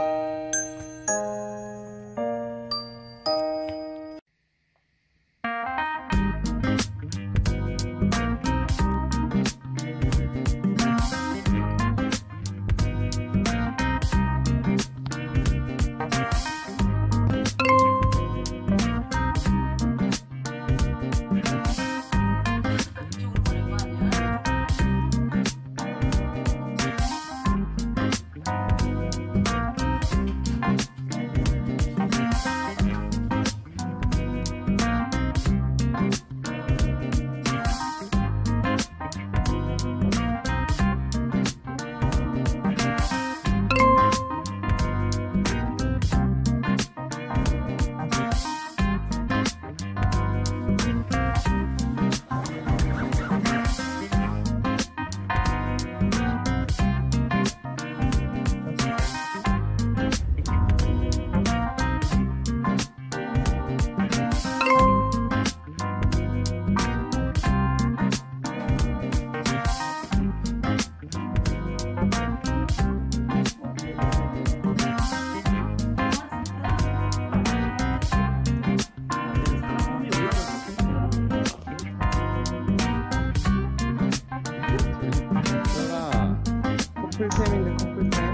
이 reclaiming the corporate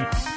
Bye.